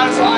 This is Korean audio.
알수